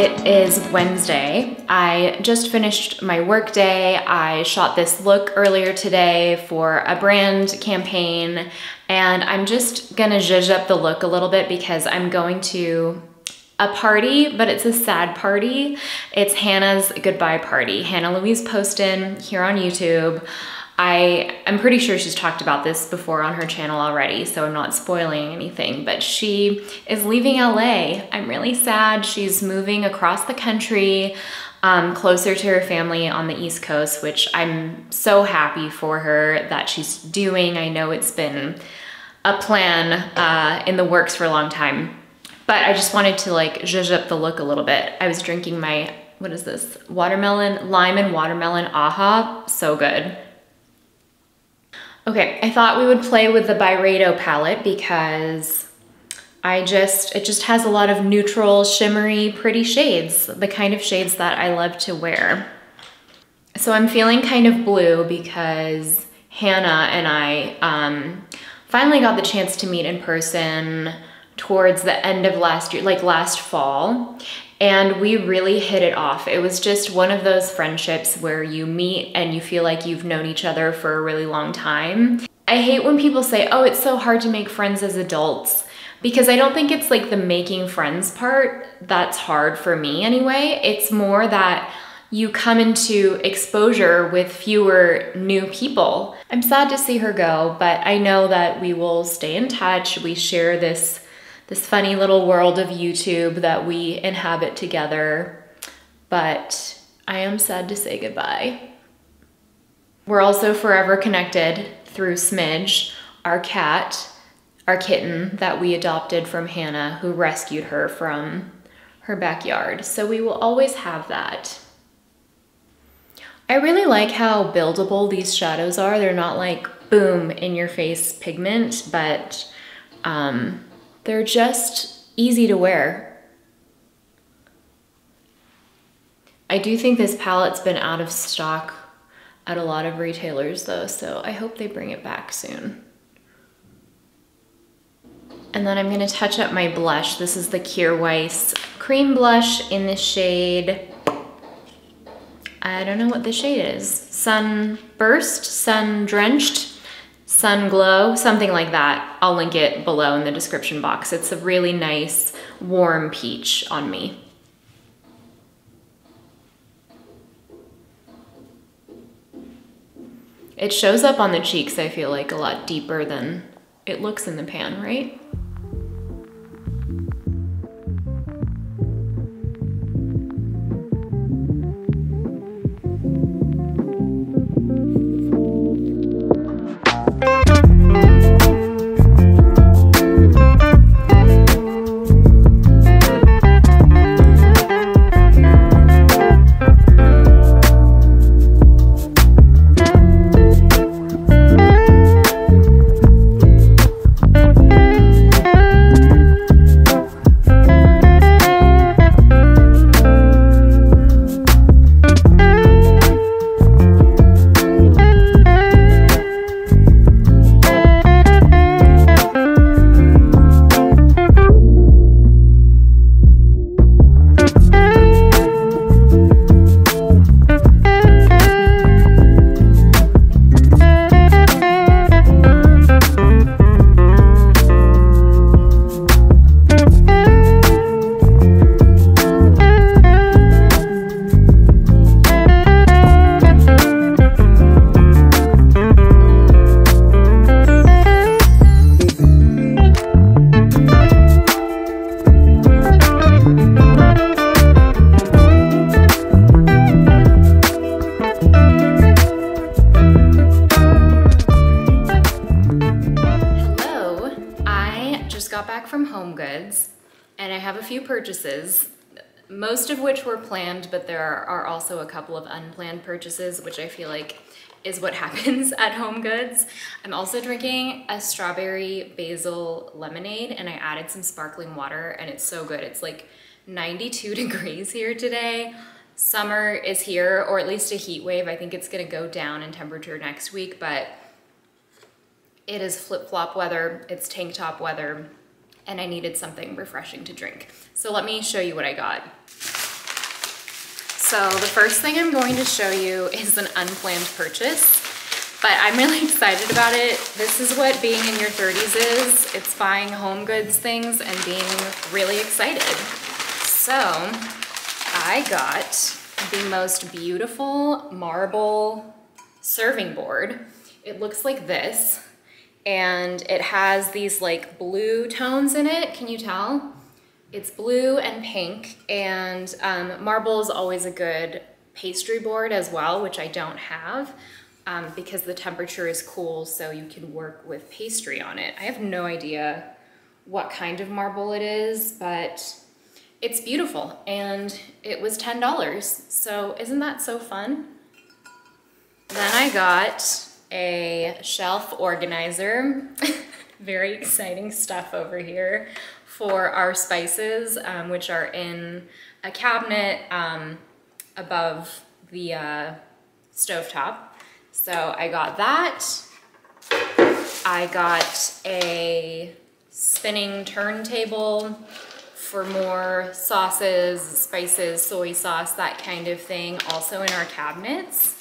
It is Wednesday. I just finished my work day. I shot this look earlier today for a brand campaign and I'm just gonna zhuzh up the look a little bit because I'm going to a party, but it's a sad party. It's Hannah's goodbye party. Hannah Louise Poston here on YouTube. I am pretty sure she's talked about this before on her channel already, so I'm not spoiling anything, but she is leaving LA. I'm really sad. She's moving across the country, um, closer to her family on the East Coast, which I'm so happy for her that she's doing. I know it's been a plan uh, in the works for a long time, but I just wanted to like zhuzh up the look a little bit. I was drinking my, what is this? Watermelon, lime and watermelon aha, so good. Okay, I thought we would play with the Byredo palette because I just, it just has a lot of neutral, shimmery, pretty shades, the kind of shades that I love to wear. So I'm feeling kind of blue because Hannah and I um, finally got the chance to meet in person towards the end of last year, like last fall and we really hit it off. It was just one of those friendships where you meet and you feel like you've known each other for a really long time. I hate when people say, oh, it's so hard to make friends as adults because I don't think it's like the making friends part that's hard for me anyway. It's more that you come into exposure with fewer new people. I'm sad to see her go, but I know that we will stay in touch. We share this this funny little world of YouTube that we inhabit together. But I am sad to say goodbye. We're also forever connected through Smidge, our cat, our kitten that we adopted from Hannah, who rescued her from her backyard. So we will always have that. I really like how buildable these shadows are. They're not like boom in your face pigment, but um, they're just easy to wear. I do think this palette's been out of stock at a lot of retailers though, so I hope they bring it back soon. And then I'm gonna touch up my blush. This is the Kjaer Weis cream blush in the shade, I don't know what the shade is. Sunburst, Sun Drenched. Sun Glow, something like that. I'll link it below in the description box. It's a really nice warm peach on me. It shows up on the cheeks, I feel like, a lot deeper than it looks in the pan, right? Most of which were planned, but there are also a couple of unplanned purchases, which I feel like is what happens at Home Goods. I'm also drinking a strawberry basil lemonade and I added some sparkling water and it's so good. It's like 92 degrees here today. Summer is here, or at least a heat wave. I think it's gonna go down in temperature next week, but it is flip-flop weather, it's tank top weather, and I needed something refreshing to drink. So let me show you what I got. So the first thing I'm going to show you is an unplanned purchase, but I'm really excited about it. This is what being in your 30s is. It's buying home goods things and being really excited. So I got the most beautiful marble serving board. It looks like this and it has these like blue tones in it. Can you tell? It's blue and pink and um, marble is always a good pastry board as well, which I don't have um, because the temperature is cool so you can work with pastry on it. I have no idea what kind of marble it is, but it's beautiful and it was $10. So isn't that so fun? Then I got a shelf organizer. Very exciting stuff over here for our spices, um, which are in a cabinet um, above the uh, stovetop. So I got that. I got a spinning turntable for more sauces, spices, soy sauce, that kind of thing, also in our cabinets.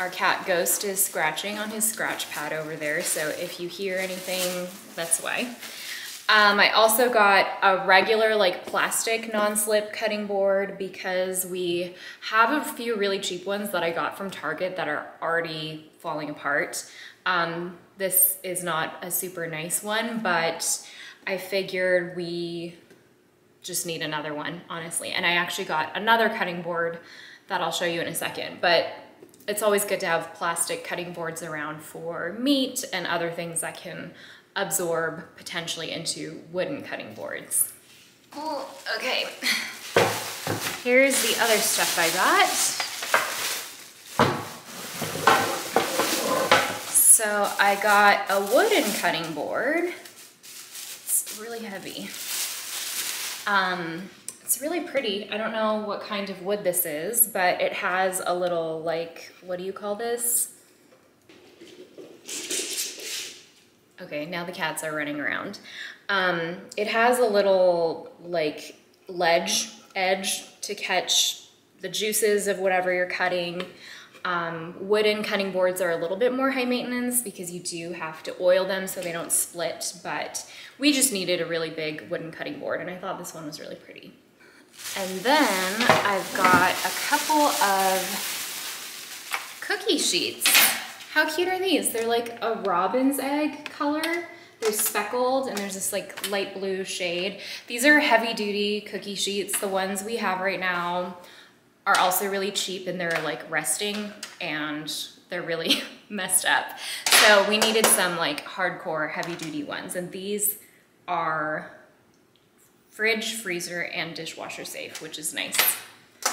Our cat Ghost is scratching on his scratch pad over there, so if you hear anything, that's why. Um, I also got a regular like plastic non-slip cutting board because we have a few really cheap ones that I got from Target that are already falling apart. Um, this is not a super nice one, but I figured we just need another one, honestly. And I actually got another cutting board that I'll show you in a second, but it's always good to have plastic cutting boards around for meat and other things that can absorb potentially into wooden cutting boards. Oh, okay. Here's the other stuff I got. So I got a wooden cutting board. It's really heavy. Um, it's really pretty. I don't know what kind of wood this is, but it has a little like, what do you call this? Okay, now the cats are running around. Um, it has a little like ledge edge to catch the juices of whatever you're cutting. Um, wooden cutting boards are a little bit more high maintenance because you do have to oil them so they don't split, but we just needed a really big wooden cutting board and I thought this one was really pretty. And then I've got a couple of cookie sheets. How cute are these? They're like a robin's egg color. They're speckled and there's this like light blue shade. These are heavy duty cookie sheets. The ones we have right now are also really cheap and they're like resting and they're really messed up. So we needed some like hardcore heavy duty ones and these are fridge, freezer, and dishwasher safe, which is nice.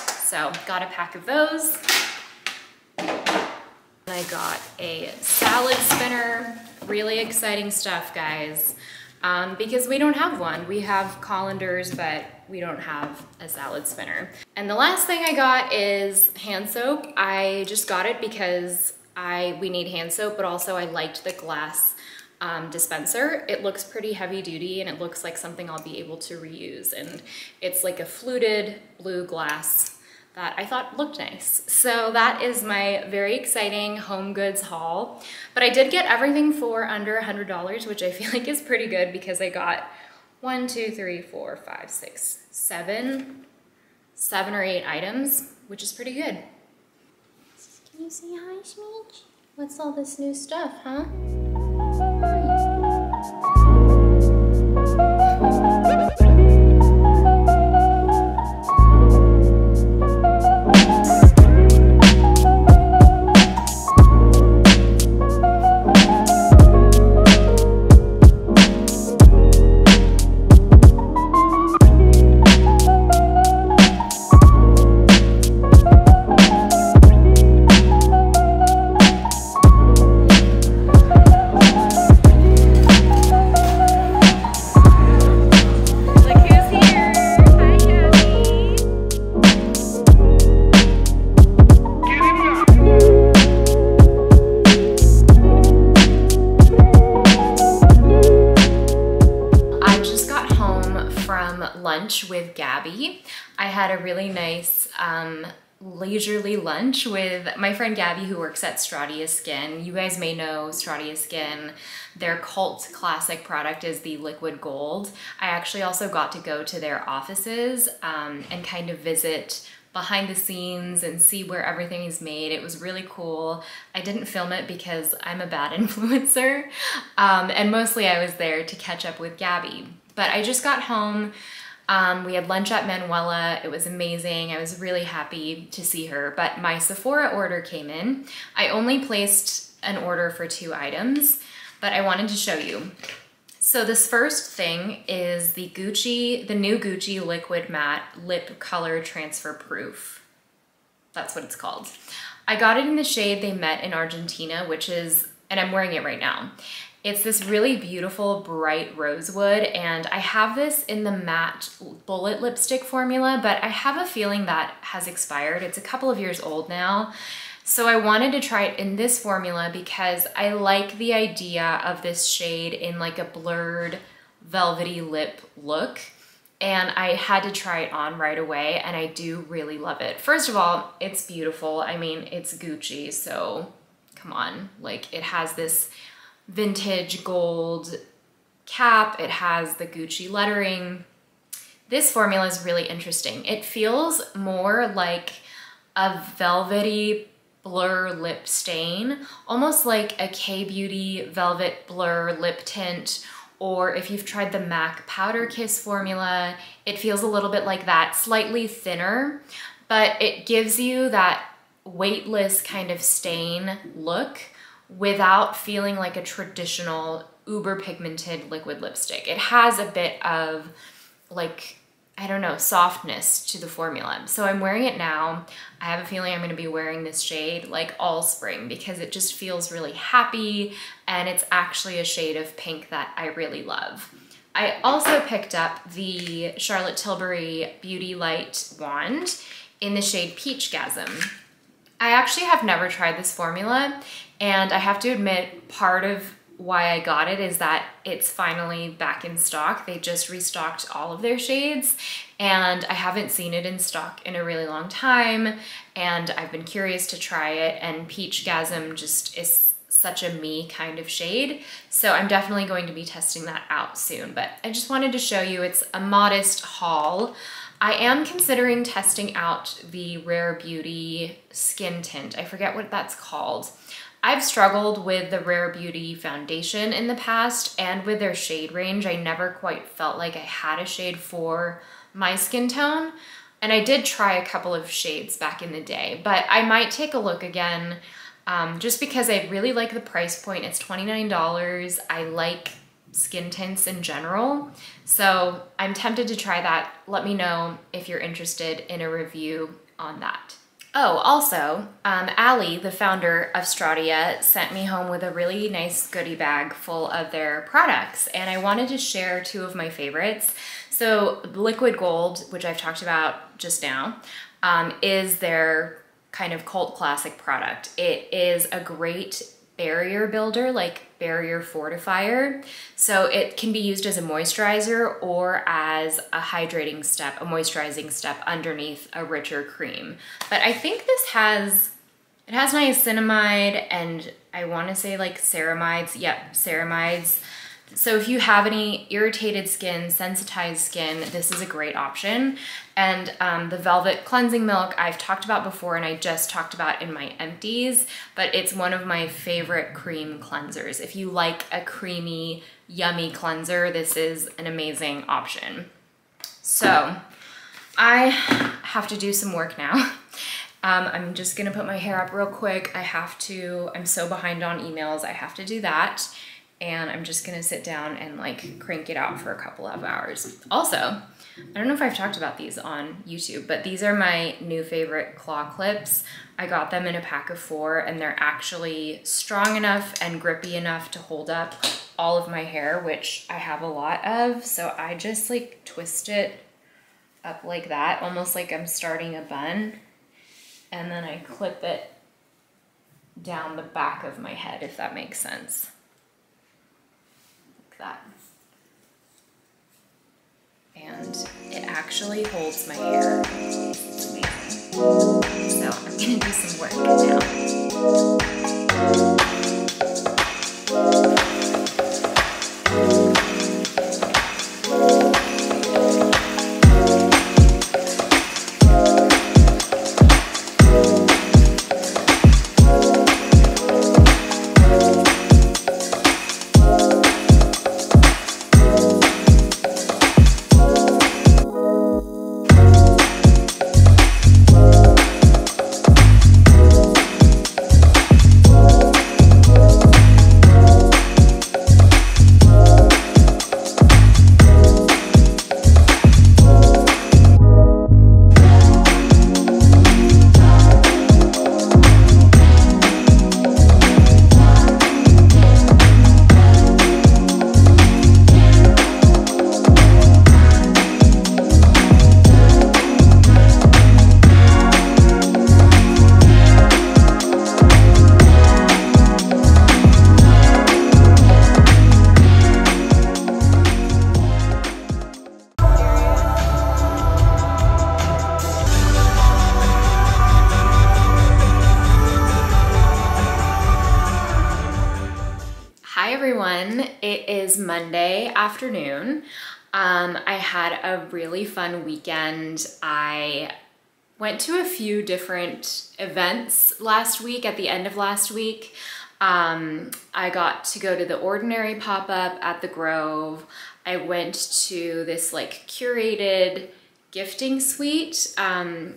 So got a pack of those. I got a salad spinner. Really exciting stuff, guys. Um, because we don't have one. We have colanders, but we don't have a salad spinner. And the last thing I got is hand soap. I just got it because I we need hand soap, but also I liked the glass um, dispenser. It looks pretty heavy duty and it looks like something I'll be able to reuse. And it's like a fluted blue glass that I thought looked nice. So that is my very exciting home goods haul. But I did get everything for under a $100, which I feel like is pretty good because I got one, two, three, four, five, six, seven, seven or eight items, which is pretty good. Can you say hi, Smeech? What's all this new stuff, huh? Lunch with my friend Gabby who works at Stratia Skin. You guys may know Stratia Skin. Their cult classic product is the liquid gold. I actually also got to go to their offices um, and kind of visit behind the scenes and see where everything is made. It was really cool. I didn't film it because I'm a bad influencer um, and mostly I was there to catch up with Gabby. But I just got home um, we had lunch at Manuela. It was amazing. I was really happy to see her. But my Sephora order came in. I only placed an order for two items, but I wanted to show you. So this first thing is the Gucci, the new Gucci Liquid Matte Lip Color Transfer Proof. That's what it's called. I got it in the shade they met in Argentina, which is, and I'm wearing it right now. It's this really beautiful bright rosewood and I have this in the matte bullet lipstick formula, but I have a feeling that has expired. It's a couple of years old now. So I wanted to try it in this formula because I like the idea of this shade in like a blurred velvety lip look and I had to try it on right away and I do really love it. First of all, it's beautiful. I mean, it's Gucci, so come on. Like it has this vintage gold cap. It has the Gucci lettering. This formula is really interesting. It feels more like a velvety blur lip stain, almost like a K-Beauty Velvet Blur lip tint, or if you've tried the MAC Powder Kiss formula, it feels a little bit like that, slightly thinner, but it gives you that weightless kind of stain look without feeling like a traditional uber pigmented liquid lipstick. It has a bit of like, I don't know, softness to the formula. So I'm wearing it now. I have a feeling I'm gonna be wearing this shade like all spring because it just feels really happy and it's actually a shade of pink that I really love. I also picked up the Charlotte Tilbury Beauty Light wand in the shade Peachgasm. I actually have never tried this formula and I have to admit, part of why I got it is that it's finally back in stock. They just restocked all of their shades and I haven't seen it in stock in a really long time and I've been curious to try it and Peachgasm just is such a me kind of shade. So I'm definitely going to be testing that out soon, but I just wanted to show you it's a modest haul. I am considering testing out the Rare Beauty skin tint. I forget what that's called. I've struggled with the Rare Beauty foundation in the past and with their shade range. I never quite felt like I had a shade for my skin tone. And I did try a couple of shades back in the day, but I might take a look again um, just because I really like the price point. It's $29. I like skin tints in general. So I'm tempted to try that. Let me know if you're interested in a review on that. Oh, also, um, Allie, the founder of Stratia, sent me home with a really nice goodie bag full of their products, and I wanted to share two of my favorites. So, Liquid Gold, which I've talked about just now, um, is their kind of cult classic product. It is a great barrier builder, like barrier fortifier. So it can be used as a moisturizer or as a hydrating step, a moisturizing step underneath a richer cream. But I think this has, it has niacinamide and I wanna say like ceramides, yep, ceramides. So if you have any irritated skin, sensitized skin, this is a great option. And um, the Velvet Cleansing Milk I've talked about before and I just talked about in my empties, but it's one of my favorite cream cleansers. If you like a creamy, yummy cleanser, this is an amazing option. So I have to do some work now. Um, I'm just gonna put my hair up real quick. I have to, I'm so behind on emails, I have to do that and I'm just gonna sit down and like crank it out for a couple of hours. Also, I don't know if I've talked about these on YouTube, but these are my new favorite claw clips. I got them in a pack of four and they're actually strong enough and grippy enough to hold up all of my hair, which I have a lot of. So I just like twist it up like that, almost like I'm starting a bun. And then I clip it down the back of my head, if that makes sense that. and it actually holds my hair. So I'm gonna do some work now. Really fun weekend. I went to a few different events last week, at the end of last week. Um, I got to go to the Ordinary pop-up at the Grove. I went to this like curated gifting suite um,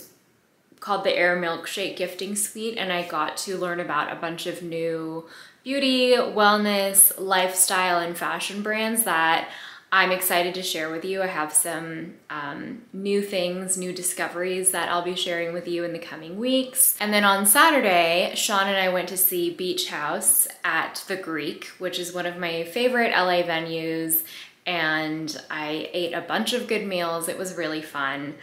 called the Air Milkshake Gifting Suite and I got to learn about a bunch of new beauty, wellness, lifestyle, and fashion brands that I'm excited to share with you. I have some um, new things, new discoveries that I'll be sharing with you in the coming weeks. And then on Saturday, Sean and I went to see Beach House at the Greek, which is one of my favorite LA venues. And I ate a bunch of good meals. It was really fun.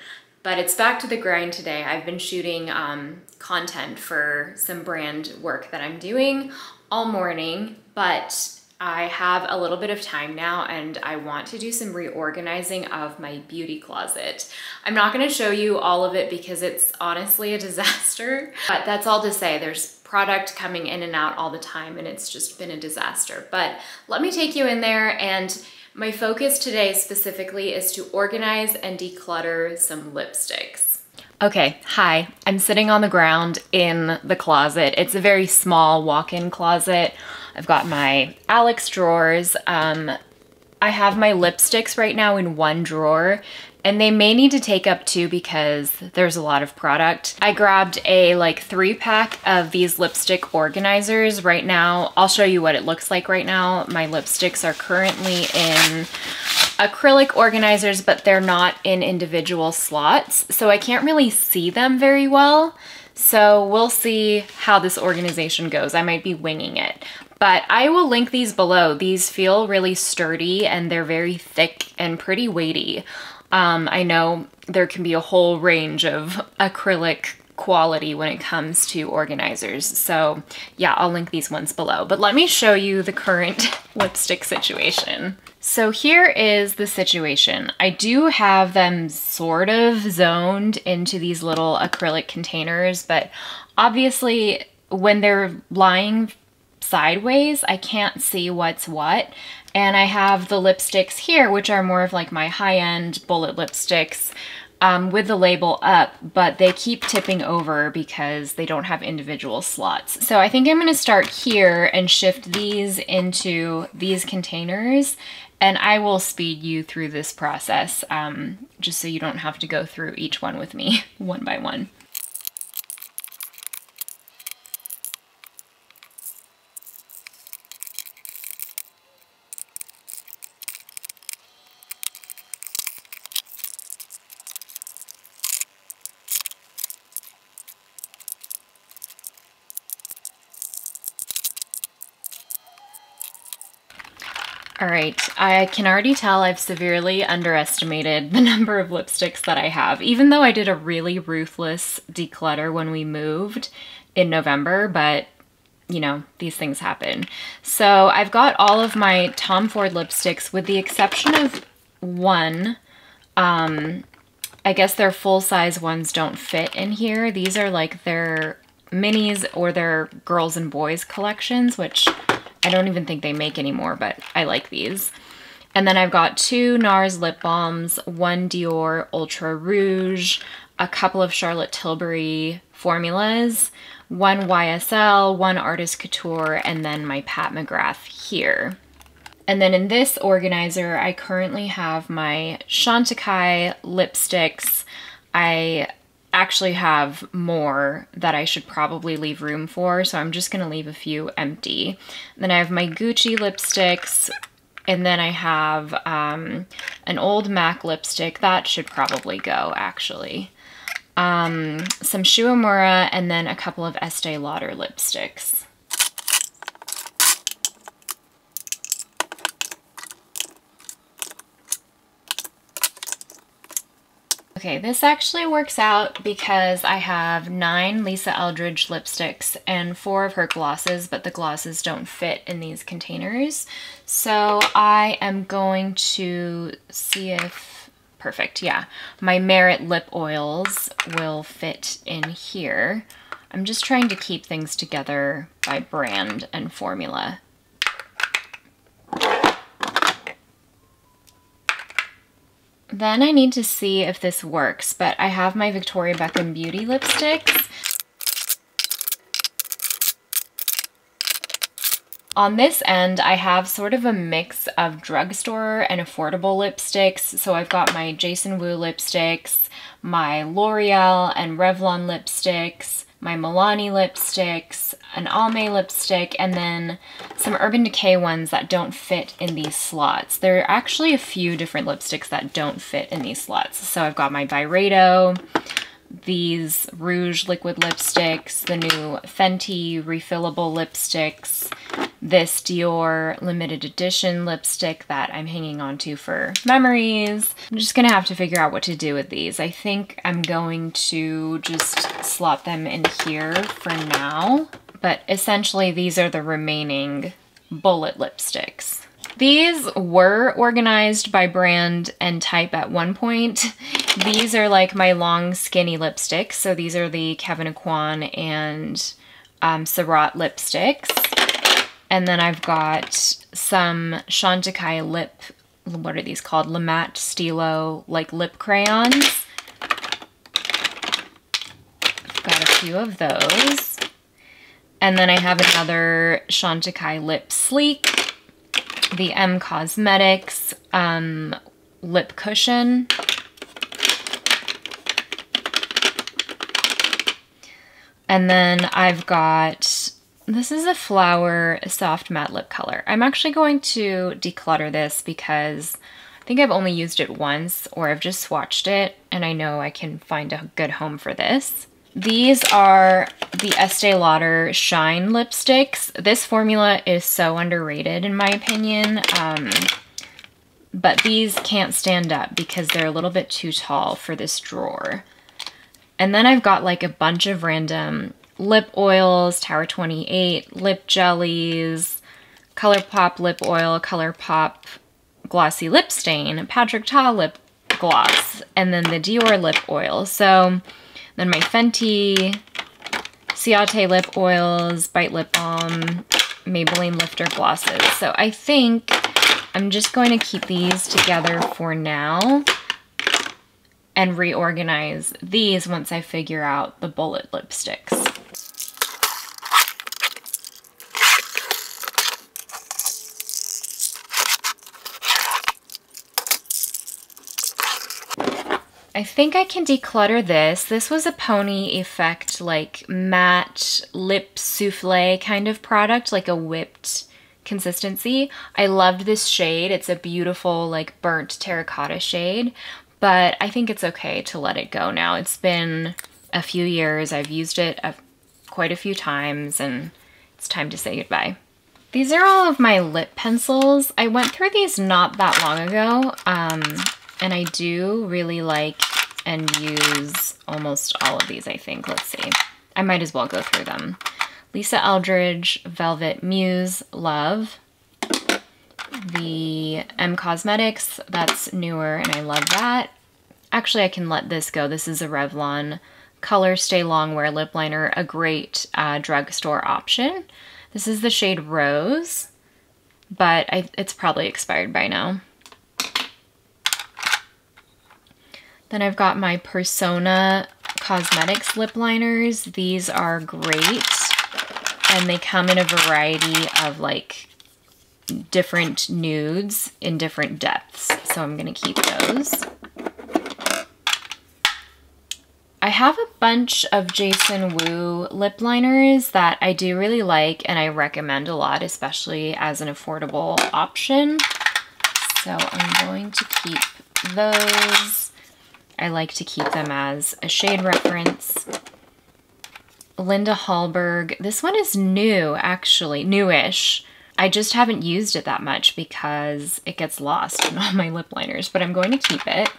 But it's back to the grind today. I've been shooting um, content for some brand work that I'm doing all morning, but I have a little bit of time now and I want to do some reorganizing of my beauty closet. I'm not gonna show you all of it because it's honestly a disaster, but that's all to say there's product coming in and out all the time and it's just been a disaster. But let me take you in there and my focus today specifically is to organize and declutter some lipsticks. Okay, hi. I'm sitting on the ground in the closet. It's a very small walk-in closet. I've got my Alex drawers. Um, I have my lipsticks right now in one drawer and they may need to take up two because there's a lot of product. I grabbed a like three pack of these lipstick organizers right now. I'll show you what it looks like right now. My lipsticks are currently in acrylic organizers, but they're not in individual slots. So I can't really see them very well. So we'll see how this organization goes. I might be winging it. But I will link these below. These feel really sturdy and they're very thick and pretty weighty. Um, I know there can be a whole range of acrylic quality when it comes to organizers. So yeah, I'll link these ones below. But let me show you the current lipstick situation. So here is the situation. I do have them sort of zoned into these little acrylic containers, but obviously when they're lying sideways, I can't see what's what. And I have the lipsticks here, which are more of like my high-end bullet lipsticks um, with the label up, but they keep tipping over because they don't have individual slots. So I think I'm gonna start here and shift these into these containers and I will speed you through this process um, just so you don't have to go through each one with me one by one. All right, I can already tell I've severely underestimated the number of lipsticks that I have, even though I did a really ruthless declutter when we moved in November, but you know, these things happen. So I've got all of my Tom Ford lipsticks with the exception of one Um, I guess their full-size ones don't fit in here. These are like their minis or their girls and boys collections, which I don't even think they make anymore, but I like these. And then I've got two NARS lip balms, one Dior Ultra Rouge, a couple of Charlotte Tilbury formulas, one YSL, one Artist Couture, and then my Pat McGrath here. And then in this organizer, I currently have my Chantecaille lipsticks. I actually have more that I should probably leave room for, so I'm just gonna leave a few empty. Then I have my Gucci lipsticks, and then I have um, an old MAC lipstick. That should probably go, actually. Um, some Shu Uemura, and then a couple of Estee Lauder lipsticks. Okay, this actually works out because I have nine Lisa Eldridge lipsticks and four of her glosses, but the glosses don't fit in these containers. So I am going to see if, perfect, yeah, my Merit lip oils will fit in here. I'm just trying to keep things together by brand and formula. Then I need to see if this works, but I have my Victoria Beckham Beauty lipsticks. On this end, I have sort of a mix of drugstore and affordable lipsticks. So I've got my Jason Wu lipsticks, my L'Oreal and Revlon lipsticks, my Milani lipsticks, an Almay lipstick, and then some Urban Decay ones that don't fit in these slots. There are actually a few different lipsticks that don't fit in these slots. So I've got my Byredo, these Rouge liquid lipsticks, the new Fenty refillable lipsticks, this Dior limited edition lipstick that I'm hanging on to for memories. I'm just gonna have to figure out what to do with these. I think I'm going to just slot them in here for now, but essentially these are the remaining bullet lipsticks. These were organized by brand and type at one point. These are like my long skinny lipsticks. So these are the Kevyn Aucoin and um, lipsticks. And then I've got some Chantecaille lip, what are these called? Le Mat Stilo, like lip crayons. Got a few of those. And then I have another Chantecaille Lip Sleek, the M Cosmetics um, lip cushion. And then I've got this is a flower soft matte lip color. I'm actually going to declutter this because I think I've only used it once or I've just swatched it and I know I can find a good home for this. These are the Estee Lauder Shine lipsticks. This formula is so underrated in my opinion, um, but these can't stand up because they're a little bit too tall for this drawer. And then I've got like a bunch of random lip oils, Tower 28, lip jellies, ColourPop lip oil, ColourPop glossy lip stain, Patrick Ta lip gloss, and then the Dior lip oil. So then my Fenty Ciate lip oils, Bite Lip Balm, Maybelline Lifter glosses. So I think I'm just going to keep these together for now and reorganize these once I figure out the bullet lipsticks. I think I can declutter this. This was a Pony Effect like matte lip souffle kind of product, like a whipped consistency. I loved this shade. It's a beautiful like burnt terracotta shade, but I think it's okay to let it go now. It's been a few years. I've used it a, quite a few times and it's time to say goodbye. These are all of my lip pencils. I went through these not that long ago. Um, and I do really like and use almost all of these, I think. Let's see. I might as well go through them. Lisa Eldridge Velvet Muse Love. The M Cosmetics, that's newer and I love that. actually I can let this go. This is a Revlon Color Stay Long Wear Lip Liner, a great uh, drugstore option. This is the shade Rose, but I, it's probably expired by now. Then I've got my Persona Cosmetics lip liners. These are great and they come in a variety of like different nudes in different depths. So I'm gonna keep those. I have a bunch of Jason Wu lip liners that I do really like and I recommend a lot, especially as an affordable option. So I'm going to keep those. I like to keep them as a shade reference. Linda Hallberg. This one is new, actually, newish. I just haven't used it that much because it gets lost in all my lip liners, but I'm going to keep it.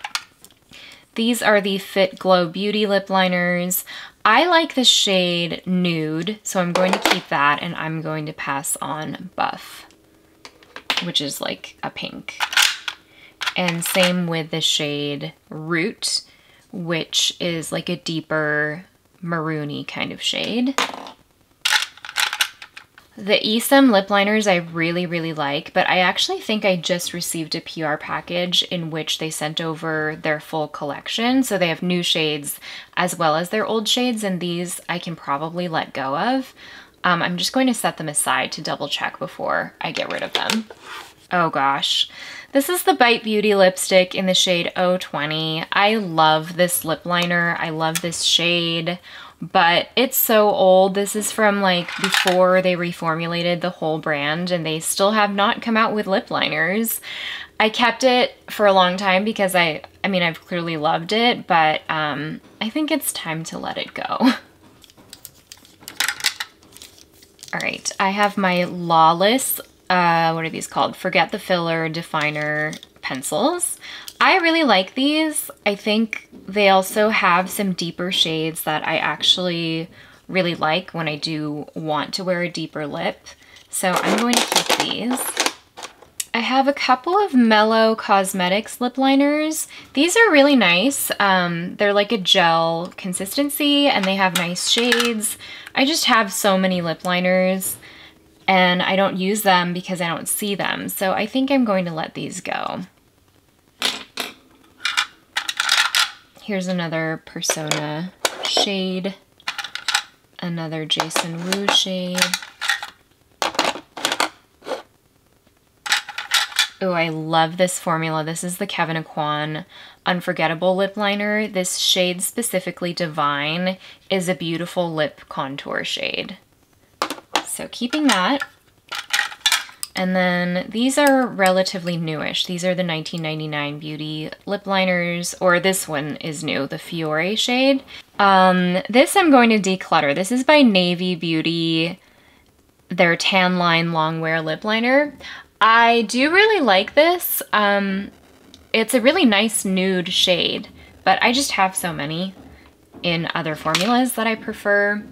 These are the Fit Glow Beauty lip liners. I like the shade Nude, so I'm going to keep that and I'm going to pass on Buff, which is like a pink. And same with the shade Root, which is like a deeper maroony kind of shade. The Esom lip liners I really, really like, but I actually think I just received a PR package in which they sent over their full collection. So they have new shades as well as their old shades, and these I can probably let go of. Um, I'm just going to set them aside to double check before I get rid of them. Oh gosh. This is the Bite Beauty lipstick in the shade 020. I love this lip liner. I love this shade but it's so old. This is from like before they reformulated the whole brand and they still have not come out with lip liners. I kept it for a long time because I, I mean, I've clearly loved it, but um, I think it's time to let it go. All right, I have my Lawless, uh, what are these called? Forget the Filler Definer pencils. I really like these. I think they also have some deeper shades that I actually really like when I do want to wear a deeper lip. So I'm going to keep these. I have a couple of Mellow Cosmetics lip liners. These are really nice. Um, they're like a gel consistency and they have nice shades. I just have so many lip liners and I don't use them because I don't see them. So I think I'm going to let these go. Here's another Persona shade, another Jason Wu shade. Oh, I love this formula. This is the Kevyn Aucoin Unforgettable Lip Liner. This shade specifically, Divine, is a beautiful lip contour shade. So keeping that. And then these are relatively newish. These are the 1999 Beauty lip liners, or this one is new, the Fiore shade. Um, this I'm going to declutter. This is by Navy Beauty, their Tan Line Long Wear Lip Liner. I do really like this. Um, it's a really nice nude shade, but I just have so many in other formulas that I prefer.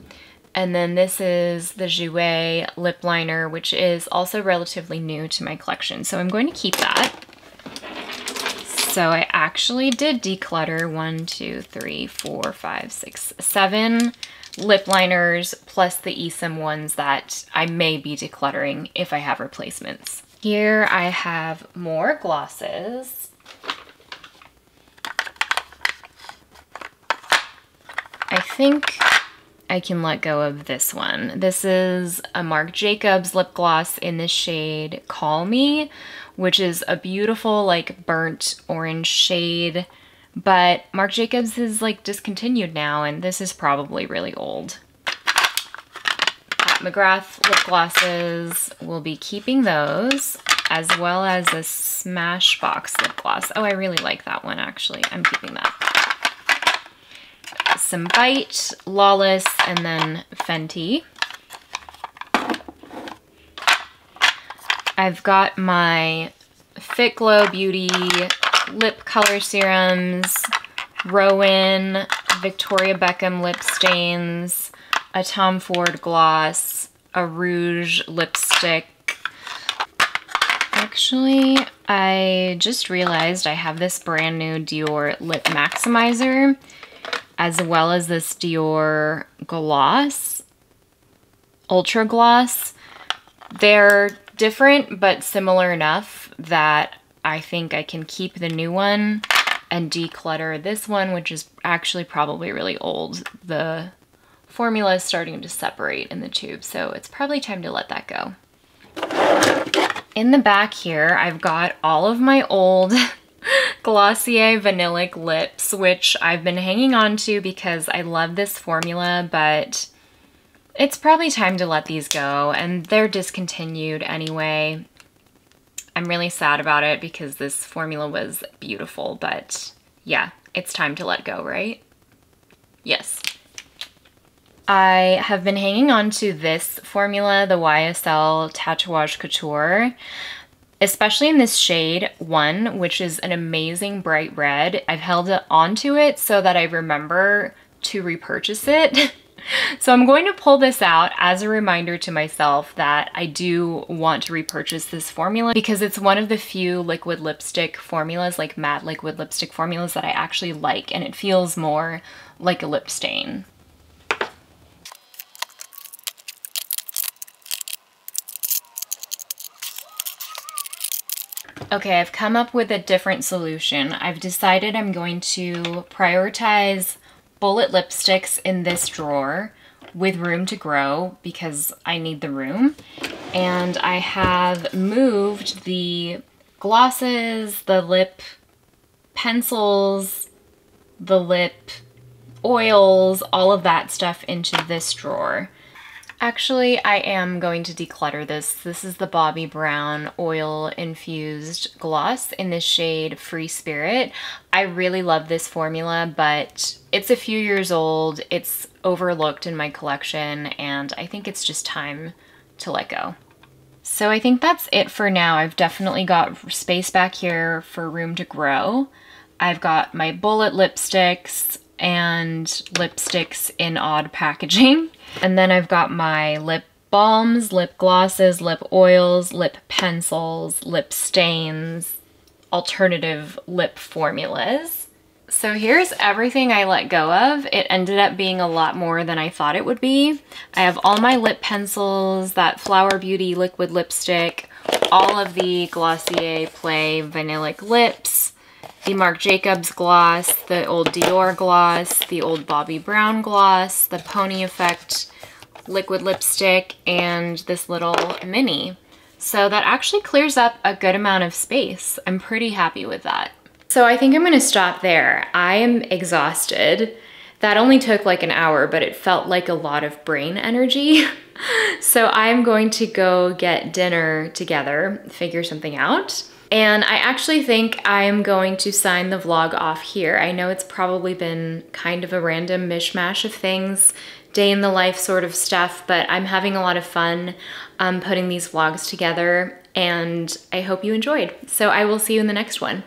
And then this is the Jouer lip liner, which is also relatively new to my collection. So I'm going to keep that. So I actually did declutter one, two, three, four, five, six, seven lip liners plus the Esom ones that I may be decluttering if I have replacements. Here I have more glosses. I think I can let go of this one. This is a Marc Jacobs lip gloss in the shade Call Me, which is a beautiful like burnt orange shade. But Marc Jacobs is like discontinued now and this is probably really old. Pat McGrath lip glosses, we'll be keeping those as well as a Smashbox lip gloss. Oh, I really like that one actually. I'm keeping that some Bite, Lawless, and then Fenty. I've got my Fit Glow Beauty lip color serums, Rowan, Victoria Beckham lip stains, a Tom Ford gloss, a Rouge lipstick, Actually, I just realized I have this brand new Dior Lip Maximizer as well as this Dior Gloss, Ultra Gloss. They're different but similar enough that I think I can keep the new one and declutter this one, which is actually probably really old. The formula is starting to separate in the tube, so it's probably time to let that go. In the back here, I've got all of my old Glossier Vinylic Lips, which I've been hanging on to because I love this formula, but it's probably time to let these go, and they're discontinued anyway. I'm really sad about it because this formula was beautiful, but yeah, it's time to let go, right? Yes. I have been hanging on to this formula, the YSL Tatouage Couture, especially in this shade 1, which is an amazing bright red. I've held it onto it so that I remember to repurchase it. so I'm going to pull this out as a reminder to myself that I do want to repurchase this formula because it's one of the few liquid lipstick formulas, like matte liquid lipstick formulas that I actually like and it feels more like a lip stain. Okay, I've come up with a different solution. I've decided I'm going to prioritize bullet lipsticks in this drawer with room to grow because I need the room. And I have moved the glosses, the lip pencils, the lip oils, all of that stuff into this drawer. Actually, I am going to declutter this. This is the Bobbi Brown oil infused gloss in the shade Free Spirit. I really love this formula, but it's a few years old. It's overlooked in my collection, and I think it's just time to let go. So I think that's it for now. I've definitely got space back here for room to grow. I've got my bullet lipsticks and lipsticks in odd packaging. And then I've got my lip balms, lip glosses, lip oils, lip pencils, lip stains, alternative lip formulas. So here's everything I let go of. It ended up being a lot more than I thought it would be. I have all my lip pencils, that Flower Beauty liquid lipstick, all of the Glossier Play Vinylic lips, the Marc Jacobs gloss, the old Dior gloss, the old Bobbi Brown gloss, the Pony Effect liquid lipstick, and this little mini. So that actually clears up a good amount of space. I'm pretty happy with that. So I think I'm gonna stop there. I am exhausted. That only took like an hour, but it felt like a lot of brain energy. so I'm going to go get dinner together, figure something out. And I actually think I'm going to sign the vlog off here. I know it's probably been kind of a random mishmash of things, day in the life sort of stuff, but I'm having a lot of fun um, putting these vlogs together and I hope you enjoyed. So I will see you in the next one.